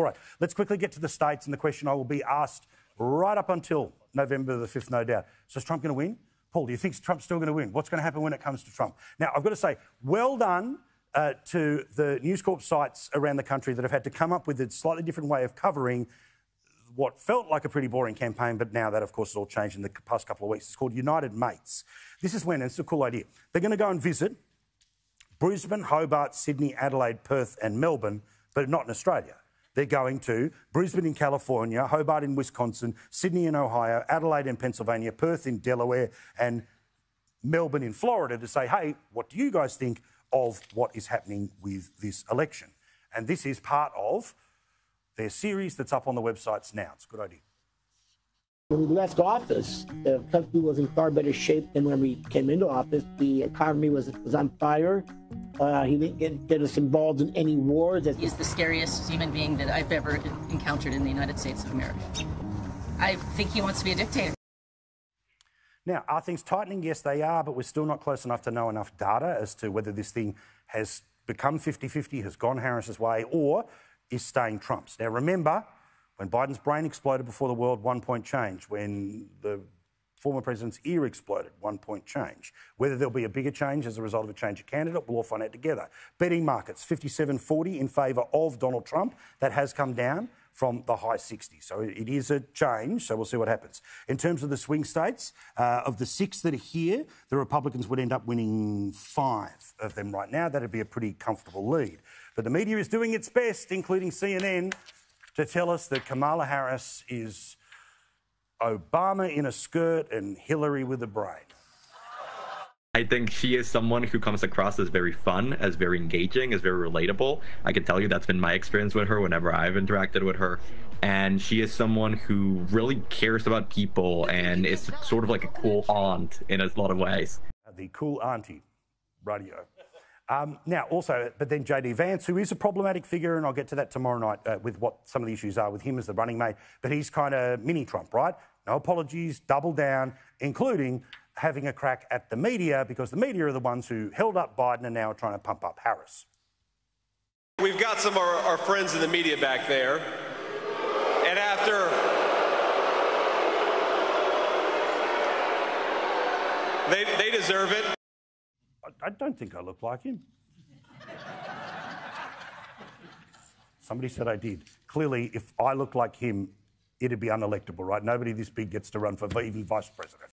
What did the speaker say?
All right, let's quickly get to the states and the question I will be asked right up until November the 5th, no doubt. So is Trump going to win? Paul, do you think Trump's still going to win? What's going to happen when it comes to Trump? Now, I've got to say, well done uh, to the News Corp sites around the country that have had to come up with a slightly different way of covering what felt like a pretty boring campaign, but now that, of course, has all changed in the past couple of weeks. It's called United Mates. This is when, it's a cool idea, they're going to go and visit Brisbane, Hobart, Sydney, Adelaide, Perth, and Melbourne, but not in Australia. They're going to Brisbane in California, Hobart in Wisconsin, Sydney in Ohio, Adelaide in Pennsylvania, Perth in Delaware, and Melbourne in Florida to say, hey, what do you guys think of what is happening with this election? And this is part of their series that's up on the websites now. It's a good idea. When we left office, the country was in far better shape than when we came into office. The economy was, was on fire. Uh, he didn't get, get, us involved in any wars. He's the scariest human being that I've ever encountered in the United States of America. I think he wants to be a dictator. Now, are things tightening? Yes, they are, but we're still not close enough to know enough data as to whether this thing has become 50 50, has gone Harris's way, or is staying Trump's. Now, remember, when Biden's brain exploded before the world, one point change. When the former president's ear exploded, one point change. Whether there'll be a bigger change as a result of a change of candidate, we'll all find out together. Betting markets, 57.40 in favour of Donald Trump. That has come down from the high 60s. So it is a change, so we'll see what happens. In terms of the swing states, uh, of the six that are here, the Republicans would end up winning five of them right now. That'd be a pretty comfortable lead. But the media is doing its best, including CNN, to tell us that Kamala Harris is Obama in a skirt and Hillary with a brain. I think she is someone who comes across as very fun, as very engaging, as very relatable. I can tell you that's been my experience with her whenever I've interacted with her. And she is someone who really cares about people and is sort of like a cool aunt in a lot of ways. The cool auntie radio. Um, now, also, but then JD Vance, who is a problematic figure, and I'll get to that tomorrow night uh, with what some of the issues are with him as the running mate, but he's kind of mini Trump, right? No apologies, double down, including having a crack at the media because the media are the ones who held up Biden and now are trying to pump up Harris. We've got some of our, our friends in the media back there, and after they, they deserve it. I don't think I look like him. Somebody said I did. Clearly, if I look like him, it'd be unelectable, right? Nobody this big gets to run for even vice president.